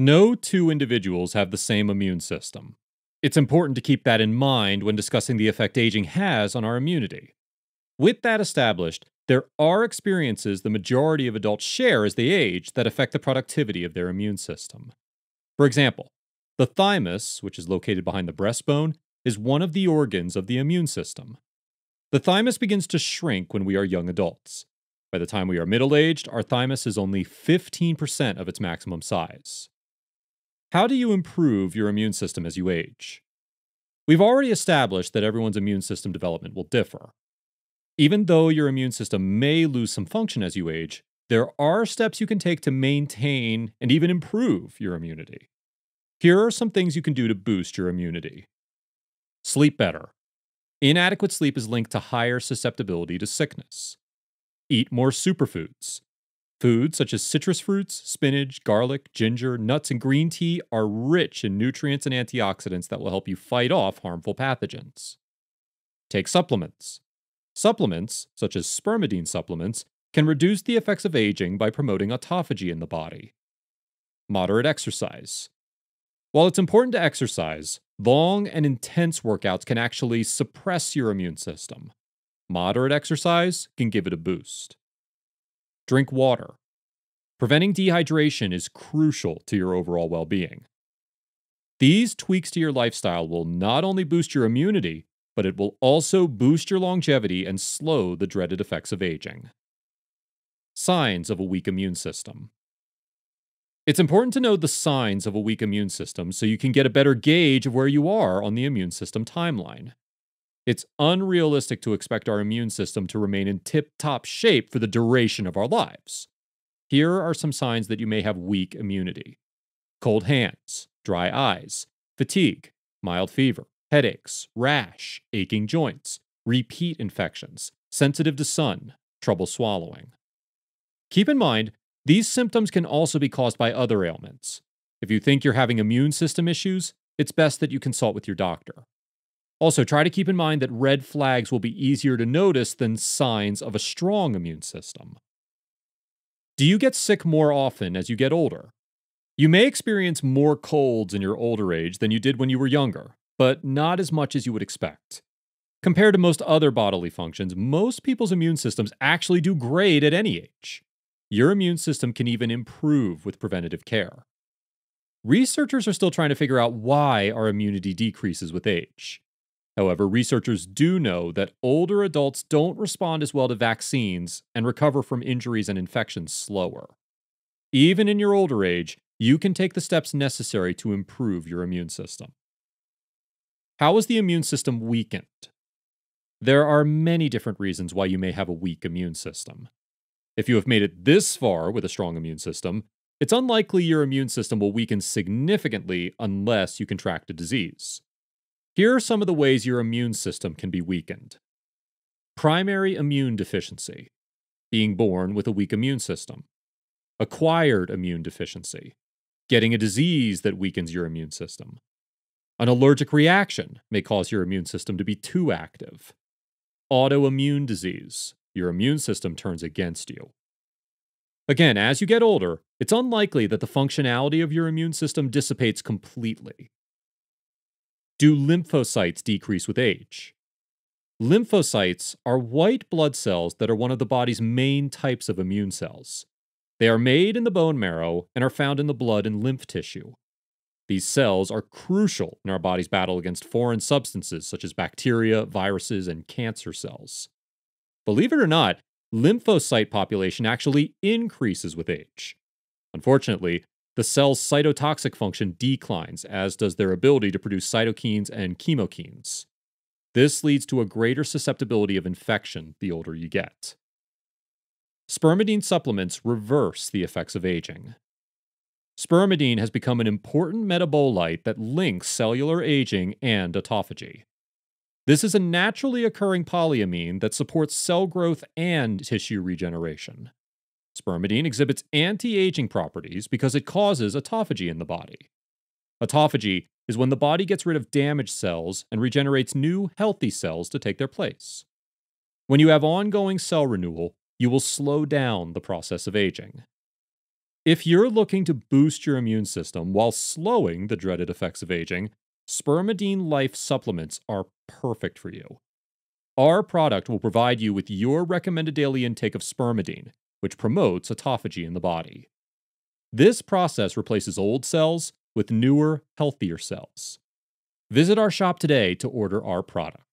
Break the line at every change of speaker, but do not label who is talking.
No two individuals have the same immune system. It's important to keep that in mind when discussing the effect aging has on our immunity. With that established, there are experiences the majority of adults share as they age that affect the productivity of their immune system. For example, the thymus, which is located behind the breastbone, is one of the organs of the immune system. The thymus begins to shrink when we are young adults. By the time we are middle aged, our thymus is only 15% of its maximum size. How do you improve your immune system as you age? We've already established that everyone's immune system development will differ. Even though your immune system may lose some function as you age, there are steps you can take to maintain and even improve your immunity. Here are some things you can do to boost your immunity. Sleep better. Inadequate sleep is linked to higher susceptibility to sickness. Eat more superfoods. Foods such as citrus fruits, spinach, garlic, ginger, nuts, and green tea are rich in nutrients and antioxidants that will help you fight off harmful pathogens. Take supplements. Supplements, such as spermidine supplements, can reduce the effects of aging by promoting autophagy in the body. Moderate exercise. While it's important to exercise, long and intense workouts can actually suppress your immune system. Moderate exercise can give it a boost. Drink water. Preventing dehydration is crucial to your overall well being. These tweaks to your lifestyle will not only boost your immunity, but it will also boost your longevity and slow the dreaded effects of aging. Signs of a weak immune system. It's important to know the signs of a weak immune system so you can get a better gauge of where you are on the immune system timeline. It's unrealistic to expect our immune system to remain in tip top shape for the duration of our lives. Here are some signs that you may have weak immunity cold hands, dry eyes, fatigue, mild fever, headaches, rash, aching joints, repeat infections, sensitive to sun, trouble swallowing. Keep in mind, these symptoms can also be caused by other ailments. If you think you're having immune system issues, it's best that you consult with your doctor. Also, try to keep in mind that red flags will be easier to notice than signs of a strong immune system. Do you get sick more often as you get older? You may experience more colds in your older age than you did when you were younger, but not as much as you would expect. Compared to most other bodily functions, most people's immune systems actually do great at any age. Your immune system can even improve with preventative care. Researchers are still trying to figure out why our immunity decreases with age. However, researchers do know that older adults don't respond as well to vaccines and recover from injuries and infections slower. Even in your older age, you can take the steps necessary to improve your immune system. How is the immune system weakened? There are many different reasons why you may have a weak immune system. If you have made it this far with a strong immune system, it's unlikely your immune system will weaken significantly unless you contract a disease. Here are some of the ways your immune system can be weakened primary immune deficiency, being born with a weak immune system, acquired immune deficiency, getting a disease that weakens your immune system. An allergic reaction may cause your immune system to be too active. Autoimmune disease, your immune system turns against you. Again, as you get older, it's unlikely that the functionality of your immune system dissipates completely. Do lymphocytes decrease with age? Lymphocytes are white blood cells that are one of the body's main types of immune cells. They are made in the bone marrow and are found in the blood and lymph tissue. These cells are crucial in our body's battle against foreign substances such as bacteria, viruses, and cancer cells. Believe it or not, lymphocyte population actually increases with age. Unfortunately, the cell's cytotoxic function declines, as does their ability to produce cytokines and chemokines. This leads to a greater susceptibility of infection the older you get. Spermidine supplements reverse the effects of aging. Spermidine has become an important metabolite that links cellular aging and autophagy. This is a naturally occurring polyamine that supports cell growth and tissue regeneration. Spermidine exhibits anti aging properties because it causes autophagy in the body. Autophagy is when the body gets rid of damaged cells and regenerates new, healthy cells to take their place. When you have ongoing cell renewal, you will slow down the process of aging. If you're looking to boost your immune system while slowing the dreaded effects of aging, Spermidine Life supplements are perfect for you. Our product will provide you with your recommended daily intake of spermidine, which promotes autophagy in the body. This process replaces old cells with newer, healthier cells. Visit our shop today to order our product.